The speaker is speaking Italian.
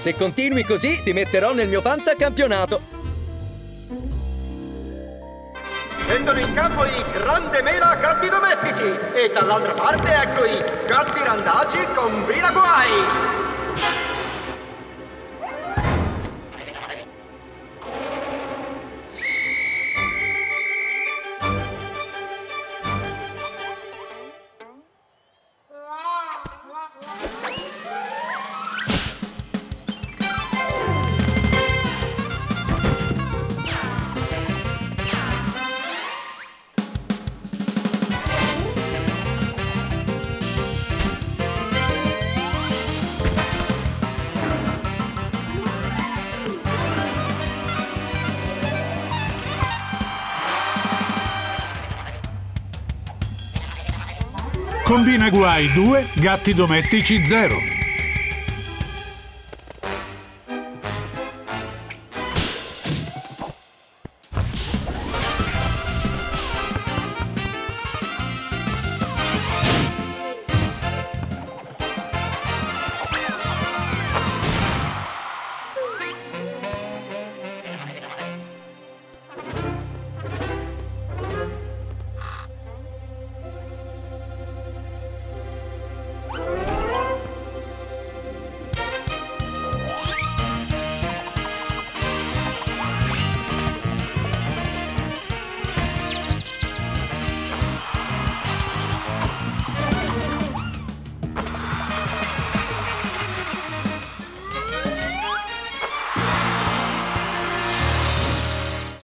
Se continui così, ti metterò nel mio fantacampionato. Scendono in campo i grande mela gatti domestici e dall'altra parte ecco i gatti randagi con Guai. Combina guai 2, gatti domestici 0.